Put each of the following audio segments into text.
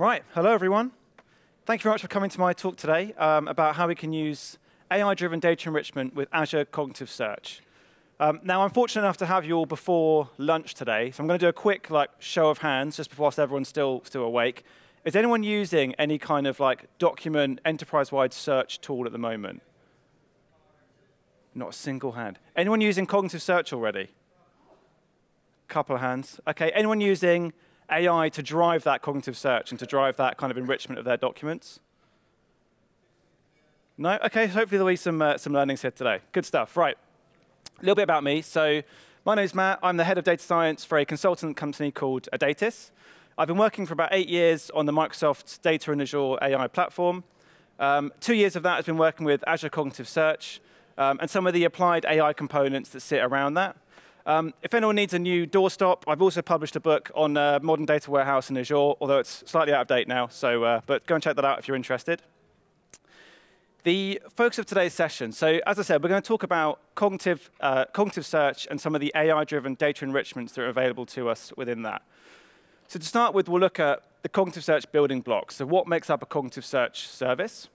Right, hello everyone. Thank you very much for coming to my talk today um, about how we can use AI-driven data enrichment with Azure Cognitive Search. Um, now, I'm fortunate enough to have you all before lunch today, so I'm going to do a quick like show of hands just before everyone's still still awake. Is anyone using any kind of like document enterprise-wide search tool at the moment? Not a single hand. Anyone using cognitive search already? Couple of hands. OK, anyone using AI to drive that cognitive search and to drive that kind of enrichment of their documents? No? OK, hopefully there'll be some, uh, some learnings here today. Good stuff. Right. A little bit about me. So my name is Matt. I'm the head of data science for a consultant company called Adatis. I've been working for about eight years on the Microsoft Data and Azure AI platform. Um, two years of that has been working with Azure Cognitive Search um, and some of the applied AI components that sit around that. Um, if anyone needs a new doorstop, I've also published a book on uh, modern data warehouse in Azure, although it's slightly out of date now. So, uh, but go and check that out if you're interested. The focus of today's session. So, as I said, we're going to talk about cognitive, uh, cognitive search and some of the AI-driven data enrichments that are available to us within that. So, to start with, we'll look at the cognitive search building blocks. So, what makes up a cognitive search service?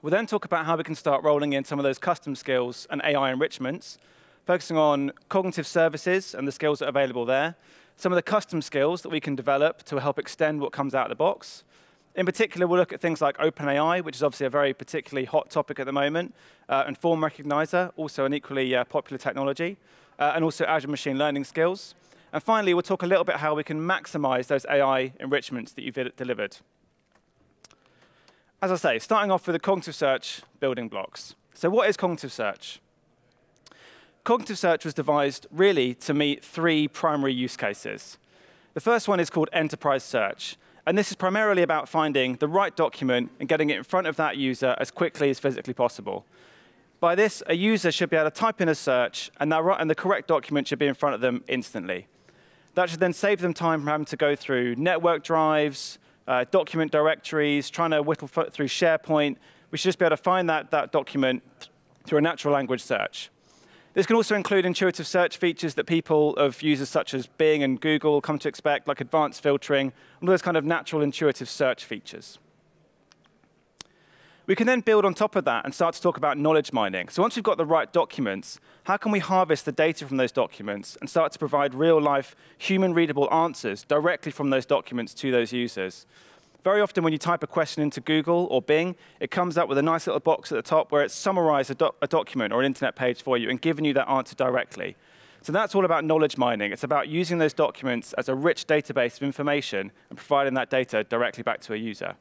We'll then talk about how we can start rolling in some of those custom skills and AI enrichments focusing on cognitive services and the skills that are available there, some of the custom skills that we can develop to help extend what comes out of the box. In particular, we'll look at things like OpenAI, which is obviously a very particularly hot topic at the moment, uh, and Form Recognizer, also an equally uh, popular technology, uh, and also Azure Machine Learning skills. And finally, we'll talk a little bit how we can maximize those AI enrichments that you've delivered. As I say, starting off with the cognitive search building blocks. So what is cognitive search? Cognitive search was devised really to meet three primary use cases. The first one is called enterprise search. And this is primarily about finding the right document and getting it in front of that user as quickly as physically possible. By this, a user should be able to type in a search, and, and the correct document should be in front of them instantly. That should then save them time from having to go through network drives, uh, document directories, trying to whittle through SharePoint. We should just be able to find that, that document through a natural language search. This can also include intuitive search features that people of users such as Bing and Google come to expect, like advanced filtering, and those kind of natural intuitive search features. We can then build on top of that and start to talk about knowledge mining. So once we've got the right documents, how can we harvest the data from those documents and start to provide real-life, human-readable answers directly from those documents to those users? Very often when you type a question into Google or Bing, it comes up with a nice little box at the top where it's summarized a, a document or an internet page for you and given you that answer directly. So that's all about knowledge mining. It's about using those documents as a rich database of information and providing that data directly back to a user.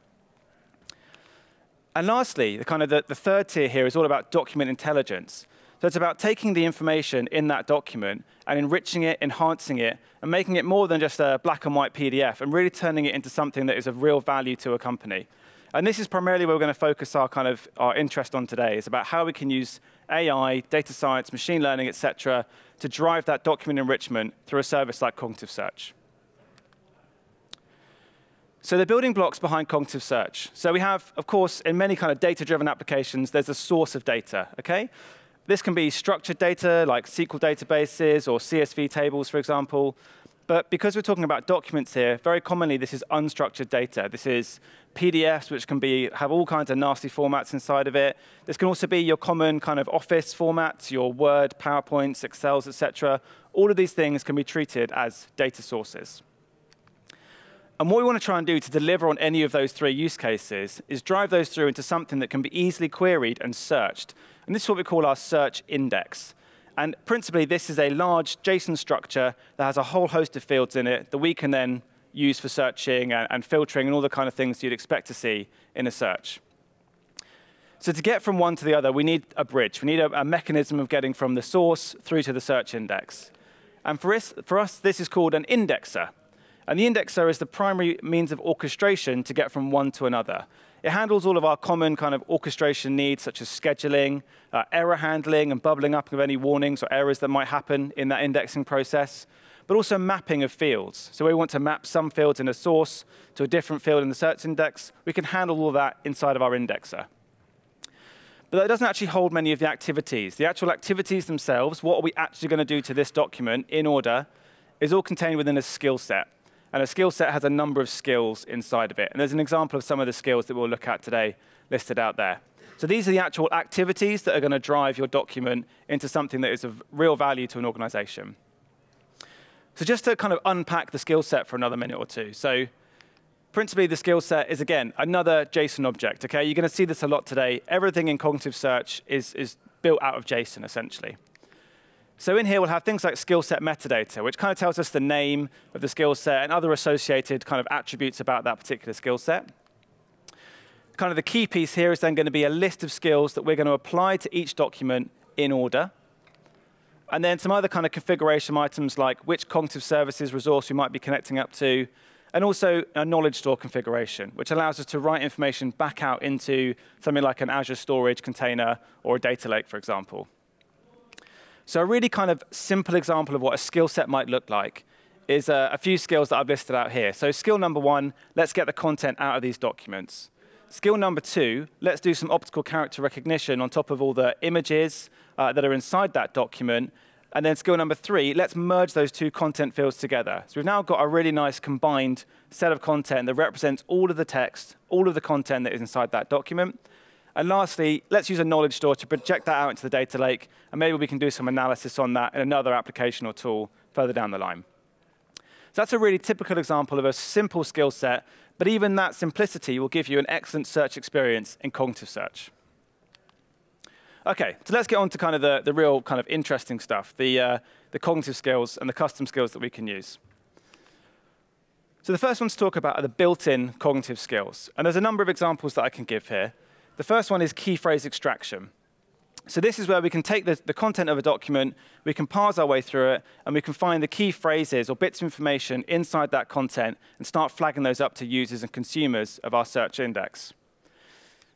And lastly, the kind of the, the third tier here is all about document intelligence. So it's about taking the information in that document and enriching it, enhancing it, and making it more than just a black and white PDF, and really turning it into something that is of real value to a company. And this is primarily where we're going to focus our kind of our interest on today, is about how we can use AI, data science, machine learning, et cetera, to drive that document enrichment through a service like Cognitive Search. So the building blocks behind cognitive search. So we have, of course, in many kind of data-driven applications, there's a source of data, okay? This can be structured data like SQL databases or CSV tables, for example. But because we're talking about documents here, very commonly this is unstructured data. This is PDFs, which can be have all kinds of nasty formats inside of it. This can also be your common kind of Office formats, your Word, PowerPoints, Excels, etc. All of these things can be treated as data sources. And what we want to try and do to deliver on any of those three use cases is drive those through into something that can be easily queried and searched. And this is what we call our search index. And principally, this is a large JSON structure that has a whole host of fields in it that we can then use for searching and, and filtering and all the kind of things you'd expect to see in a search. So to get from one to the other, we need a bridge. We need a, a mechanism of getting from the source through to the search index. And for us, for us, this is called an indexer. And the indexer is the primary means of orchestration to get from one to another. It handles all of our common kind of orchestration needs, such as scheduling, uh, error handling, and bubbling up of any warnings or errors that might happen in that indexing process, but also mapping of fields. So we want to map some fields in a source to a different field in the search index. We can handle all that inside of our indexer. But that doesn't actually hold many of the activities. The actual activities themselves, what are we actually going to do to this document in order, is all contained within a skill set. And a skill set has a number of skills inside of it. And there's an example of some of the skills that we'll look at today listed out there. So these are the actual activities that are going to drive your document into something that is of real value to an organization. So just to kind of unpack the skill set for another minute or two. So principally, the skill set is, again, another JSON object. Okay, You're going to see this a lot today. Everything in cognitive search is, is built out of JSON, essentially. So in here, we'll have things like skill set metadata, which kind of tells us the name of the skill set and other associated kind of attributes about that particular skill set kind of the key piece here is then going to be a list of skills that we're going to apply to each document in order. And then some other kind of configuration items like which cognitive services resource we might be connecting up to, and also a knowledge store configuration, which allows us to write information back out into something like an Azure storage container or a data lake, for example. So a really kind of simple example of what a skill set might look like is uh, a few skills that I've listed out here. So skill number one, let's get the content out of these documents. Skill number two, let's do some optical character recognition on top of all the images uh, that are inside that document. And then skill number three, let's merge those two content fields together. So we've now got a really nice combined set of content that represents all of the text, all of the content that is inside that document. And lastly, let's use a knowledge store to project that out into the data lake, and maybe we can do some analysis on that in another application or tool further down the line. So that's a really typical example of a simple skill set but even that simplicity will give you an excellent search experience in cognitive search. OK, so let's get on to kind of the, the real kind of interesting stuff, the, uh, the cognitive skills and the custom skills that we can use. So the first one to talk about are the built-in cognitive skills. And there's a number of examples that I can give here. The first one is key phrase extraction. So this is where we can take the, the, content of a document, we can parse our way through it, and we can find the key phrases or bits of information inside that content and start flagging those up to users and consumers of our search index.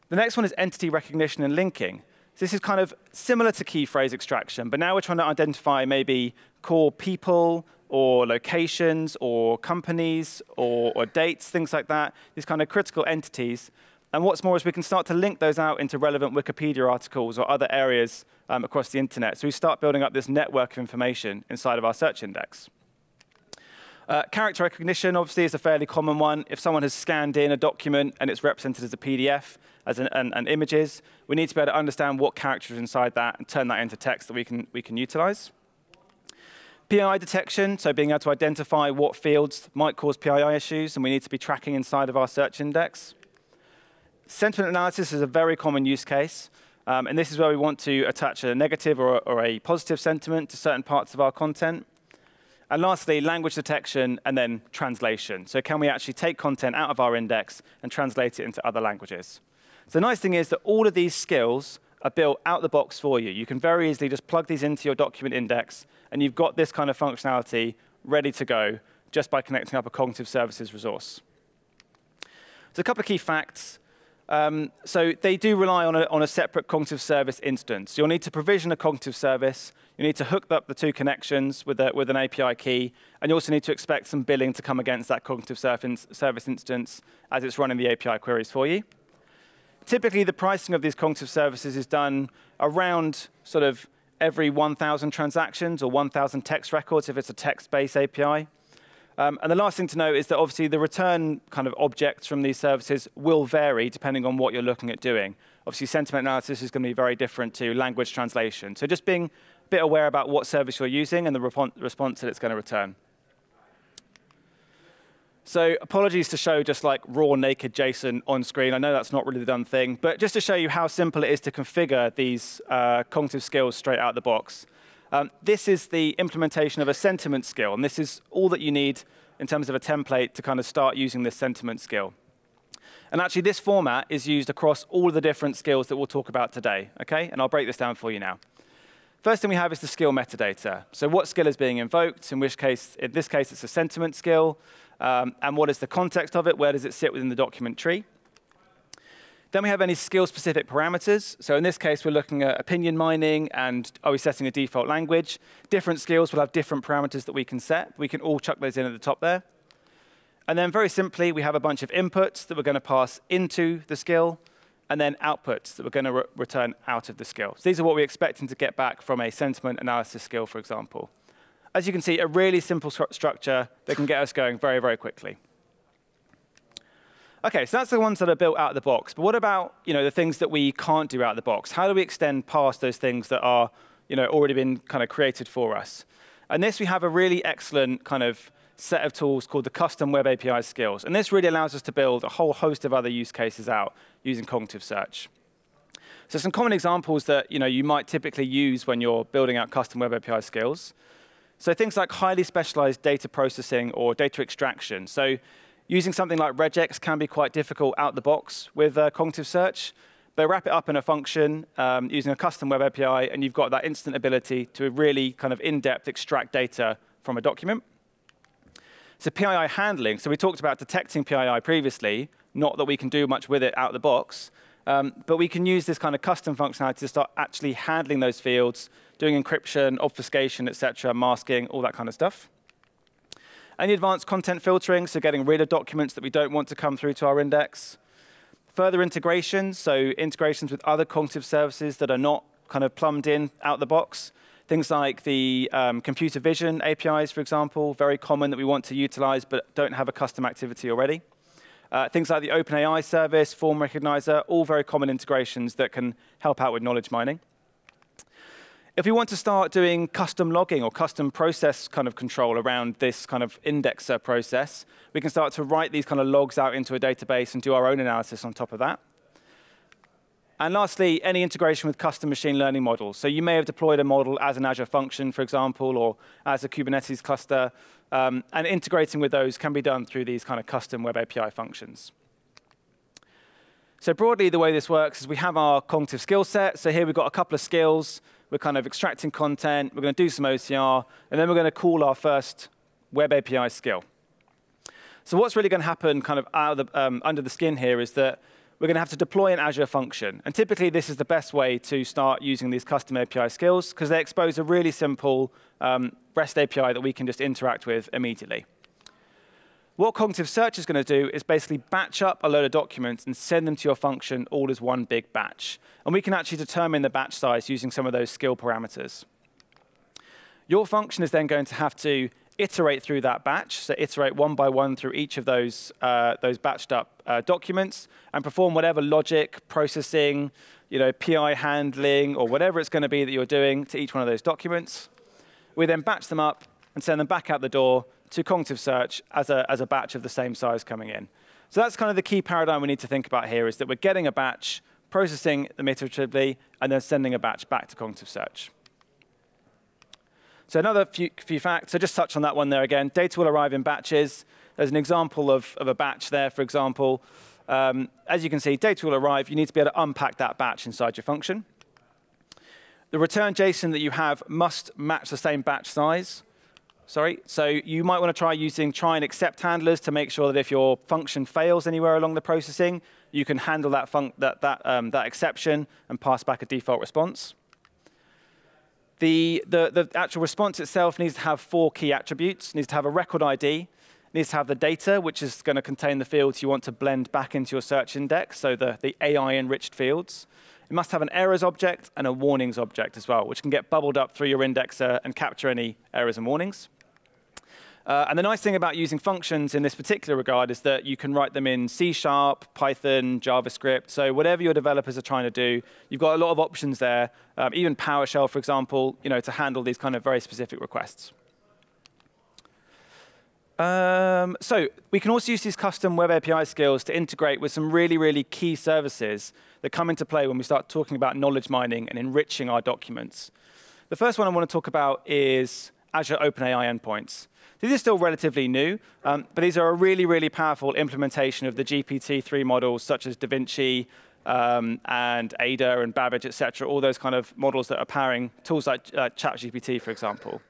The next one is entity recognition and linking. So this is kind of similar to key phrase extraction, but now we're trying to identify maybe core people or locations or companies or, or dates, things like that, these kind of critical entities and what's more is we can start to link those out into relevant Wikipedia articles or other areas um, across the internet. So we start building up this network of information inside of our search index. Uh, character recognition, obviously, is a fairly common one. If someone has scanned in a document and it's represented as a PDF, as an, an, an images, we need to be able to understand what characters inside that and turn that into text that we can, we can utilize. PII detection, so being able to identify what fields might cause PII issues, and we need to be tracking inside of our search index. Sentiment analysis is a very common use case. Um, and this is where we want to attach a negative or, or, a positive sentiment to certain parts of our content. And lastly, language detection and then translation. So can we actually take content out of our index and translate it into other languages? So the nice thing is that all of these skills are built out the box for you. You can very easily just plug these into your document index, and you've got this kind of functionality ready to go just by connecting up a cognitive services resource. So a couple of key facts. Um, so they do rely on a, on a separate cognitive service instance. You'll need to provision a cognitive service. You need to hook up the two connections with, a, with an API key. And you also need to expect some billing to come against that cognitive service instance as it's running the API queries for you. Typically, the pricing of these cognitive services is done around sort of every 1,000 transactions or 1,000 text records if it's a text-based API. Um, and the last thing to note is that obviously the return kind of objects from these services will vary depending on what you're looking at doing. Obviously, sentiment analysis is going to be very different to language translation. So just being a bit aware about what service you're using and the response that it's going to return. So apologies to show just like raw naked JSON on screen. I know that's not really the done thing, but just to show you how simple it is to configure these uh, cognitive skills straight out of the box. Um, this is the implementation of a sentiment skill, and this is all that you need in terms of a template to kind of start using this sentiment skill. And actually, this format is used across all of the different skills that we'll talk about today, okay? And I'll break this down for you now. First thing we have is the skill metadata. So what skill is being invoked, in which case, in this case, it's a sentiment skill, um, and what is the context of it, where does it sit within the document tree? Then we have any skill-specific parameters. So in this case, we're looking at opinion mining and are we setting a default language. Different skills will have different parameters that we can set. We can all chuck those in at the top there. And then very simply, we have a bunch of inputs that we're going to pass into the skill, and then outputs that we're going to re return out of the skill. So these are what we're expecting to get back from a sentiment analysis skill, for example. as you can see, a really simple stru structure that can get us going very, very quickly. OK, so that's the ones that are built out of the box. But what about you know, the things that we can't do out of the box? How do we extend past those things that are you know, already been kind of created for us? And this, we have a really excellent kind of set of tools called the Custom Web API Skills. And this really allows us to build a whole host of other use cases out using cognitive search. So some common examples that you, know, you might typically use when you're building out custom Web API skills. So things like highly specialized data processing or data extraction. So using something like regex can be quite difficult out the box with uh, cognitive search. But wrap it up in a function um, using a custom web API, and you've got that instant ability to really kind of in-depth extract data from a document. So PII handling, so we talked about detecting PII previously, not that we can do much with it out of the box, um, but we can use this kind of custom functionality to start actually handling those fields, doing encryption, obfuscation, et cetera, masking, all that kind of stuff. Any advanced content filtering, so getting rid of documents that we don't want to come through to our index. Further integrations, so integrations with other cognitive services that are not kind of plumbed in out the box. Things like the um, computer vision APIs, for example, very common that we want to utilize but don't have a custom activity already. Uh, things like the OpenAI service, Form Recognizer, all very common integrations that can help out with knowledge mining. If we want to start doing custom logging or custom process kind of control around this kind of indexer process, we can start to write these kind of logs out into a database and do our own analysis on top of that. And lastly, any integration with custom machine learning models. So you may have deployed a model as an Azure function, for example, or as a Kubernetes cluster. Um, and integrating with those can be done through these kind of custom web API functions. So broadly, the way this works is we have our cognitive skill set. So here we've got a couple of skills. We're kind of extracting content. We're going to do some OCR. And then we're going to call our first web API skill. So what's really going to happen kind of the, um, under the skin here is that we're going to have to deploy an Azure function. And typically, this is the best way to start using these custom API skills because they expose a really simple um, REST API that we can just interact with immediately. What cognitive search is going to do is basically batch up a load of documents and send them to your function all as one big batch. And we can actually determine the batch size using some of those skill parameters. Your function is then going to have to iterate through that batch, so iterate one by one through each of those, uh, those batched up uh, documents and perform whatever logic, processing, you know, PI handling, or whatever it's going to be that you're doing to each one of those documents. We then batch them up and send them back out the door to cognitive search as a, as a batch of the same size coming in. So that's kind of the key paradigm we need to think about here is that we're getting a batch, processing them iteratively, and then sending a batch back to cognitive search. So another few, few facts. So just touch on that one there again. Data will arrive in batches. There's an example of, of a batch there, for example. Um, as you can see, data will arrive. You need to be able to unpack that batch inside your function. The return JSON that you have must match the same batch size. Sorry. So you might want to try using try and except handlers to make sure that if your function fails anywhere along the processing, you can handle that, that, that, um, that exception and pass back a default response. The, the, the actual response itself needs to have four key attributes. It needs to have a record ID, needs to have the data, which is going to contain the fields you want to blend back into your search index, so the, the AI-enriched fields. It must have an errors object and a warnings object as well, which can get bubbled up through your indexer and capture any errors and warnings. Uh, and the nice thing about using functions in this particular regard is that you can write them in C Sharp, Python, JavaScript. So whatever your developers are trying to do, you've got a lot of options there, um, even PowerShell, for example, you know, to handle these kind of very specific requests. Um, so we can also use these custom web API skills to integrate with some really, really key services that come into play when we start talking about knowledge mining and enriching our documents. The first one I want to talk about is Azure OpenAI endpoints. These are still relatively new, um, but these are a really, really powerful implementation of the GPT-3 models, such as DaVinci um, and Ada and Babbage, et cetera, all those kind of models that are powering tools like uh, ChatGPT, for example.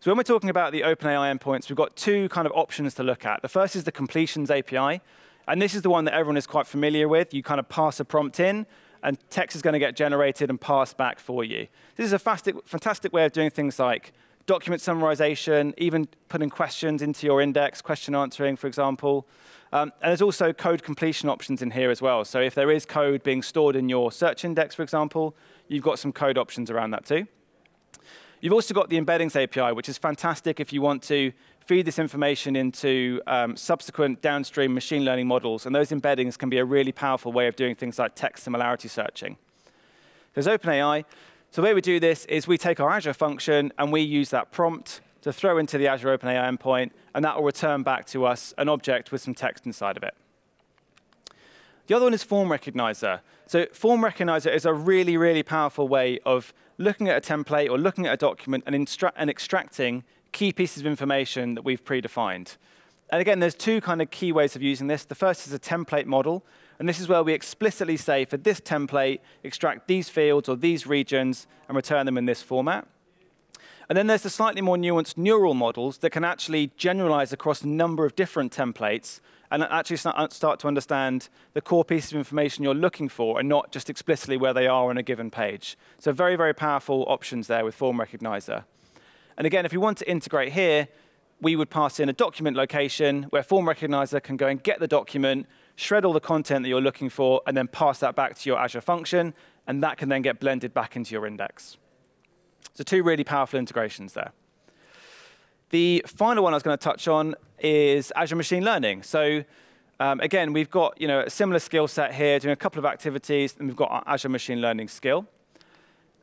So when we're talking about the OpenAI endpoints, we've got two kind of options to look at. The first is the completions API, and this is the one that everyone is quite familiar with. You kind of pass a prompt in, and text is going to get generated and passed back for you. This is a fantastic way of doing things like document summarization, even putting questions into your index, question answering, for example. Um, and there's also code completion options in here as well. So if there is code being stored in your search index, for example, you've got some code options around that too. You've also got the embeddings API, which is fantastic if you want to feed this information into um, subsequent downstream machine learning models. And those embeddings can be a really powerful way of doing things like text similarity searching. There's OpenAI. So the way we do this is we take our Azure function and we use that prompt to throw into the Azure OpenAI endpoint, and that will return back to us an object with some text inside of it. The other one is Form Recognizer. So Form Recognizer is a really, really powerful way of looking at a template or looking at a document and, and extracting key pieces of information that we've predefined. And again, there's two kind of key ways of using this. The first is a template model. And this is where we explicitly say, for this template, extract these fields or these regions and return them in this format. And then there's the slightly more nuanced neural models that can actually generalize across a number of different templates and actually uh, start to understand the core pieces of information you're looking for and not just explicitly where they are on a given page. So very, very powerful options there with Form Recognizer. And again, if you want to integrate here, we would pass in a document location where Form Recognizer can go and get the document, shred all the content that you're looking for, and then pass that back to your Azure function, and that can then get blended back into your index. So two really powerful integrations there. The final one I was going to touch on is Azure Machine Learning. So um, again, we've got you know, a similar skill set here, doing a couple of activities, and we've got our Azure Machine Learning skill.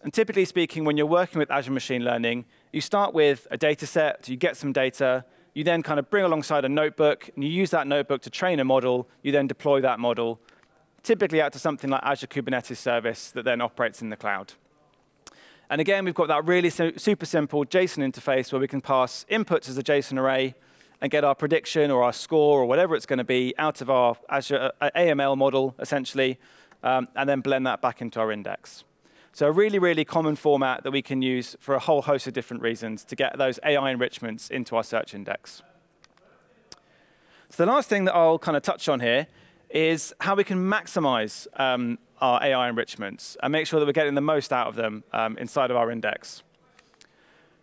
And typically speaking, when you're working with Azure Machine Learning, you start with a data set, you get some data, you then kind of bring alongside a notebook, and you use that notebook to train a model, you then deploy that model, typically out to something like Azure Kubernetes Service that then operates in the cloud. And again, we've got that really super simple JSON interface where we can pass inputs as a JSON array and get our prediction or our score or whatever it's going to be out of our Azure uh, AML model, essentially, um, and then blend that back into our index. So a really, really common format that we can use for a whole host of different reasons to get those AI enrichments into our search index. So the last thing that I'll kind of touch on here is how we can maximize um, our AI enrichments and make sure that we're getting the most out of them um, inside of our index.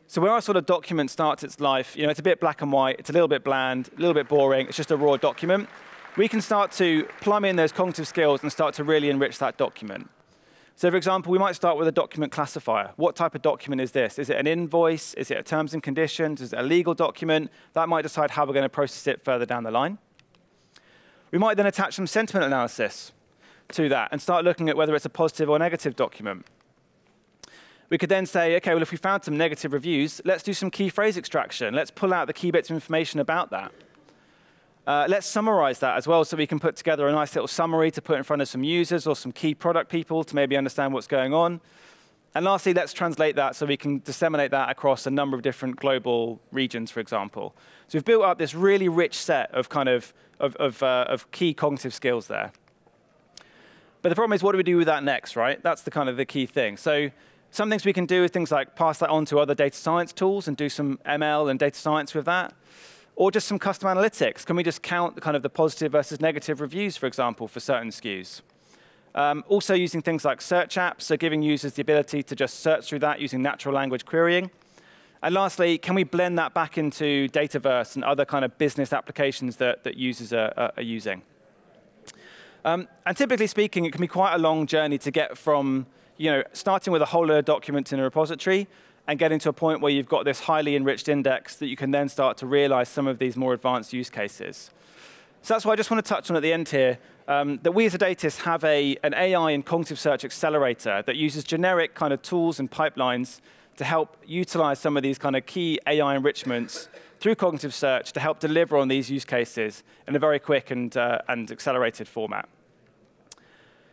So where our sort of document starts its life, you know, it's a bit black and white, it's a little bit bland, a little bit boring, it's just a raw document. We can start to plumb in those cognitive skills and start to really enrich that document. So for example, we might start with a document classifier. What type of document is this? Is it an invoice? Is it a terms and conditions? Is it a legal document? That might decide how we're going to process it further down the line. We might then attach some sentiment analysis to that and start looking at whether it's a positive or negative document. We could then say, OK, well, if we found some negative reviews, let's do some key phrase extraction. Let's pull out the key bits of information about that. Uh, let's summarize that as well so we can put together a nice little summary to put in front of some users or some key product people to maybe understand what's going on. And lastly, let's translate that so we can disseminate that across a number of different global regions, for example. So we've built up this really rich set of kind of, of, of, uh, of key cognitive skills there. But the problem is, what do we do with that next, right? That's the kind of the key thing. So some things we can do is things like pass that on to other data science tools and do some ML and data science with that. Or just some custom analytics. Can we just count the kind of the positive versus negative reviews, for example, for certain SKUs? Um, also using things like search apps, so giving users the ability to just search through that using natural language querying. And lastly, can we blend that back into Dataverse and other kind of business applications that, that users are, are using? Um, and typically speaking, it can be quite a long journey to get from you know, starting with a whole load of documents in a repository and getting to a point where you've got this highly enriched index that you can then start to realize some of these more advanced use cases. So that's why I just want to touch on at the end here, um, that we as Adatis have a, an AI and cognitive search accelerator that uses generic kind of tools and pipelines to help utilize some of these kind of key AI enrichments through cognitive search to help deliver on these use cases in a very quick and, uh, and accelerated format.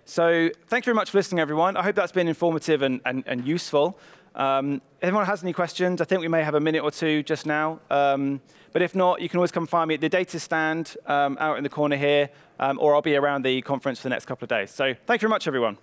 So thank you very much for listening, everyone. I hope that's been informative and, and, and useful. Um, if anyone has any questions, I think we may have a minute or two just now. Um, but if not, you can always come find me at the data stand um, out in the corner here, um, or I'll be around the conference for the next couple of days. So thank you very much, everyone.